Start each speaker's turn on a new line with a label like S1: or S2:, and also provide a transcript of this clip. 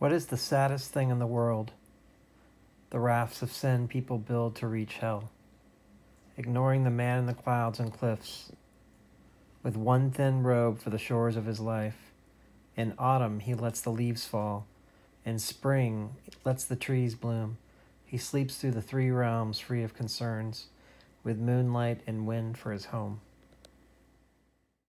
S1: What is the saddest thing in the world? The rafts of sin people build to reach hell, ignoring the man in the clouds and cliffs. With one thin robe for the shores of his life. In autumn, he lets the leaves fall. In spring, lets the trees bloom. He sleeps through the three realms free of concerns, with moonlight and wind for his home.